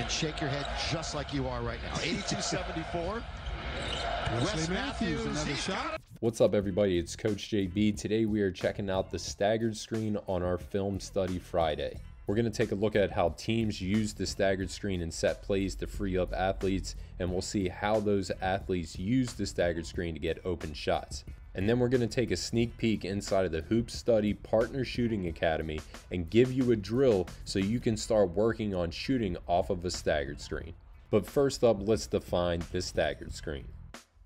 and shake your head just like you are right now. 82-74. Wes Matthews, another shot. What's up, everybody? It's Coach JB. Today we are checking out the staggered screen on our Film Study Friday. We're going to take a look at how teams use the staggered screen in set plays to free up athletes, and we'll see how those athletes use the staggered screen to get open shots. And then we're going to take a sneak peek inside of the Hoop Study Partner Shooting Academy and give you a drill so you can start working on shooting off of a staggered screen. But first up, let's define the staggered screen.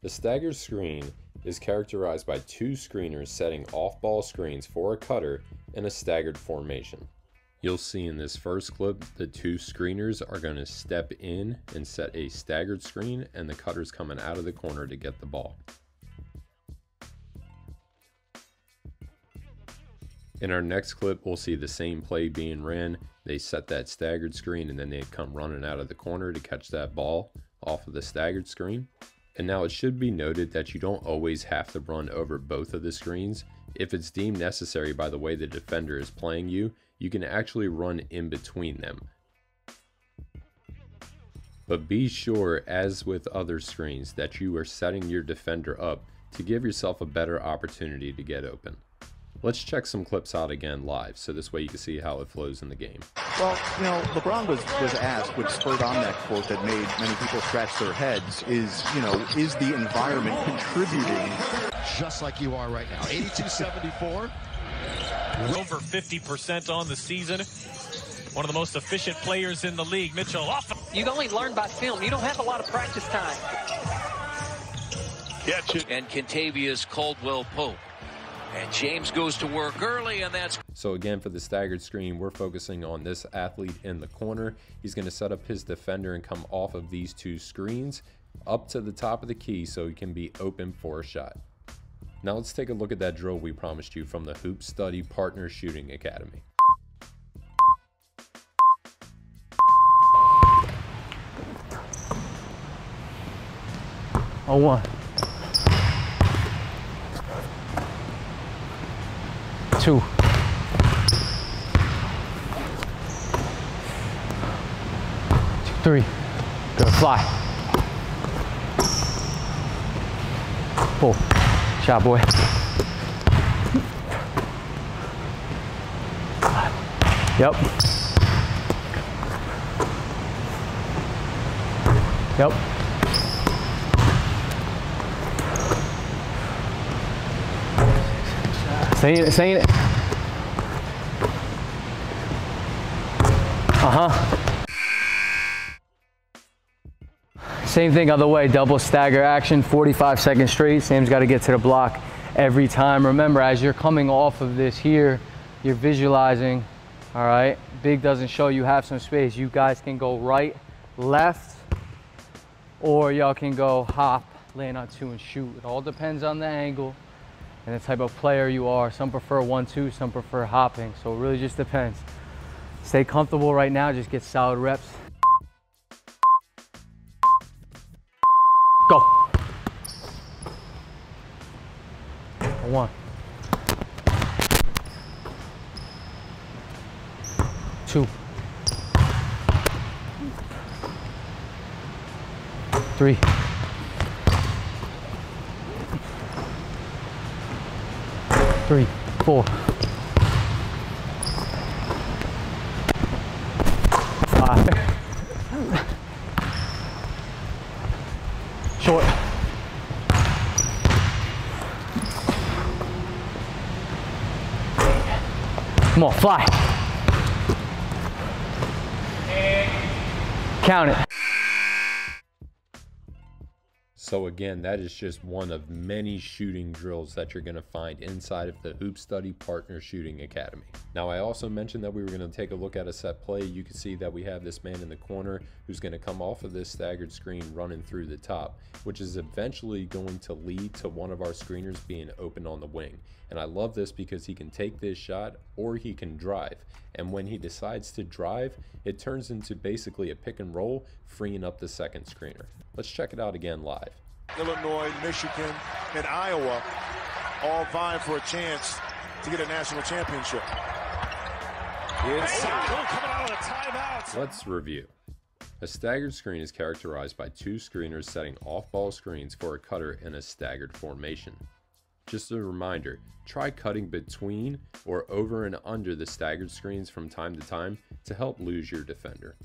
The staggered screen is characterized by two screeners setting off ball screens for a cutter in a staggered formation. You'll see in this first clip, the two screeners are going to step in and set a staggered screen and the cutter's coming out of the corner to get the ball. In our next clip, we'll see the same play being ran. They set that staggered screen and then they come running out of the corner to catch that ball off of the staggered screen. And now it should be noted that you don't always have to run over both of the screens. If it's deemed necessary by the way the defender is playing you, you can actually run in between them. But be sure, as with other screens, that you are setting your defender up to give yourself a better opportunity to get open. Let's check some clips out again live, so this way you can see how it flows in the game. Well, you know, LeBron was, was asked, which spurred on that quote that made many people scratch their heads, is, you know, is the environment contributing? Just like you are right now. 82-74. Over 50% on the season. One of the most efficient players in the league. Mitchell off. You only learn by film. You don't have a lot of practice time. Catch it. And Kentavious Caldwell Pope. And James goes to work early, and that's. So, again, for the staggered screen, we're focusing on this athlete in the corner. He's going to set up his defender and come off of these two screens up to the top of the key so he can be open for a shot. Now, let's take a look at that drill we promised you from the Hoop Study Partner Shooting Academy. Oh, one. Two. Two, three. Good, fly. Four. Shot, boy. Yep. Yep. Saying it, saying it. Uh-huh. Same thing other way, double stagger action, 45 seconds straight. Sam's got to get to the block every time. Remember, as you're coming off of this here, you're visualizing, all right? Big doesn't show you have some space. You guys can go right, left, or y'all can go hop, land on two and shoot. It all depends on the angle and the type of player you are. Some prefer one, two, some prefer hopping. So it really just depends. Stay comfortable right now, just get solid reps. Go. One. Two. Three. Three, four. Short. Come on, fly. Count it. So again, that is just one of many shooting drills that you're going to find inside of the Hoop Study Partner Shooting Academy. Now, I also mentioned that we were going to take a look at a set play. You can see that we have this man in the corner who's going to come off of this staggered screen running through the top, which is eventually going to lead to one of our screeners being open on the wing. And I love this because he can take this shot or he can drive. And when he decides to drive, it turns into basically a pick and roll, freeing up the second screener. Let's check it out again live. Illinois, Michigan, and Iowa all vying for a chance to get a national championship. Let's review. A staggered screen is characterized by two screeners setting off-ball screens for a cutter in a staggered formation. Just a reminder, try cutting between or over and under the staggered screens from time to time to help lose your defender.